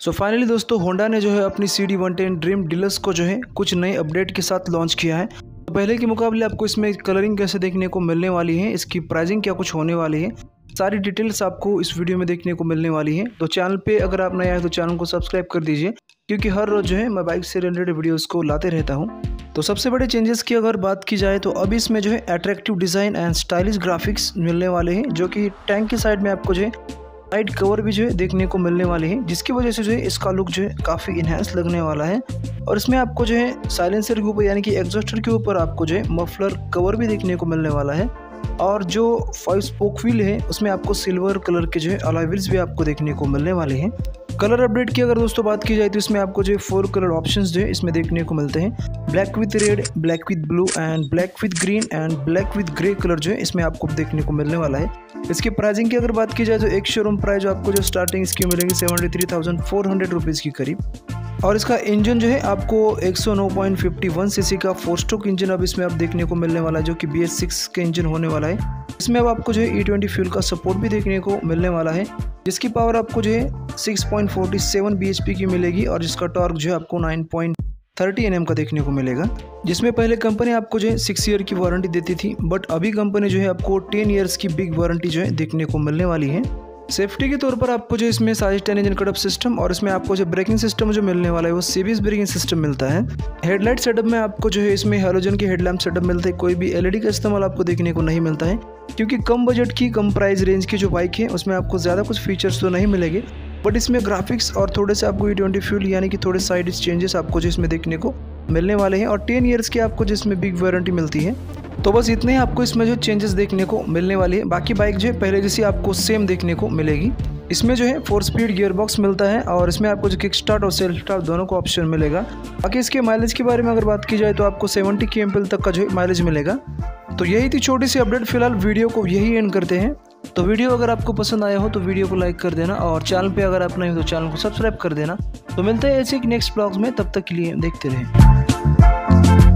So finally दोस्तों Honda ने जो है अपनी C D one ten Dream Deluxe को जो है कुछ नए अपडेट के साथ लॉन्च किया है। तो पहले के मुकाबले आपको इसमें कलरिंग कैसे देखने को मिलने वाली है, इसकी प्राइसिंग क्या कुछ होने वाली है, सारी डिटेल्स आपको इस वीडियो में देखने को मिलने वाली है। तो चैनल पे अगर आप नए आए तो चैनल को सब्सक्राइब कर दीजिए, क्योंकि हर रोज़ जो है मैं बाइक से रिलेटेड वीडियोस को लाते रहता हूँ। तो सबसे बड़े चेंजेस की अगर बात की जाए तो अभी इसमें जो है attractive design and stylish graphics मिलने वाले हैं, जो कि टैंक की साइड में आपको जो है साइड कवर भी जो है देखने को मिलने वाले हैं, जिसकी वजह से जो है इसका लुक जो है काफ़ी इन्हेंस लगने वाला है। और इसमें आपको जो है साइलेंसर के ऊपर यानी कि एग्जॉस्टर के ऊपर आपको जो है मफलर कवर भी देखने को मिलने वाला है। और जो फाइव स्पोक व्हील है, उसमें आपको सिल्वर कलर के जो है अलॉय व्हील्स भी आपको देखने को मिलने वाले हैं। कलर अपडेट की अगर दोस्तों बात की जाए तो इसमें आपको जो फोर कलर ऑप्शन जो है इसमें देखने को मिलते हैं। Black with red black with blue and black with green and black with grey colour जो है इसमें आपको देखने को मिलने वाला है। इसकी प्राइसिंग की अगर बात की जाए तो एक शोरूम प्राइस आपको जो स्टार्टिंग इसकी मिलेगी seventy three thousand four hundred rupees की करीब। और इसका इंजन जो है आपको 109.51 सीसी का फोर स्ट्रोक इंजन अब इसमें आप देखने को मिलने वाला है जो कि बी एस सिक्स का इंजन होने वाला है। इसमें अब आपको जो है ई ट्वेंटी फ्यूल का सपोर्ट भी देखने को मिलने वाला है, जिसकी पावर आपको जो है 6.47 bhp की मिलेगी और जिसका टॉर्क जो है आपको 9.30 पॉइंट का देखने को मिलेगा। जिसमें पहले कंपनी आपको जो है सिक्स ईयर की वारंटी देती थी बट अभी कंपनी जो है आपको टेन ईयर्स की बिग वारंटी जो है देखने को मिलने वाली है। सेफ्टी के तौर पर आपको जो इसमें size ten engine cutoff system और इसमें आपको जो ब्रेकिंग सिस्टम जो मिलने वाला है, वो सीबीएस ब्रेकिंग सिस्टम मिलता है। हेडलाइट सेटअप में आपको जो है इसमें हेलोजन की हेडलैम्प सेटअप मिलता है, कोई भी एलईडी का इस्तेमाल आपको देखने को नहीं मिलता है, क्योंकि कम बजट की, कम प्राइस रेंज की जो बाइक है, उसमें आपको ज़्यादा कुछ फीचर्स तो नहीं मिलेंगे बट इसमें ग्राफिक्स और थोड़े से आपको ई ट्वेंटी फ्यूल यानी कि थोड़े साइड चेंजेस आपको जो इसमें देखने को मिलने वाले हैं, और टेन ईयर्स की आपको जिसमें बिग वारंटी मिलती है तो बस इतने ही आपको इसमें जो चेंजेस देखने को मिलने वाली है। बाकी बाइक जो है, पहले जैसी आपको सेम देखने को मिलेगी। इसमें जो है फोर स्पीड गियर बॉक्स मिलता है और इसमें आपको जो किक स्टार्ट और सेल्फ स्टार्ट दोनों को ऑप्शन मिलेगा। बाकी इसके माइलेज के बारे में अगर बात की जाए तो आपको 70 के तक का जो है माइलेज मिलेगा। तो यही थी छोटी सी अपडेट फ़िलहाल वीडियो को यही एंड करते हैं। तो वीडियो अगर आपको पसंद आया हो तो वीडियो को लाइक कर देना और चैनल पे अगर आप नहीं हो तो चैनल को सब्सक्राइब कर देना। तो मिलते हैं ऐसे नेक्स्ट ब्लॉग में। तब तक के लिए देखते रहें।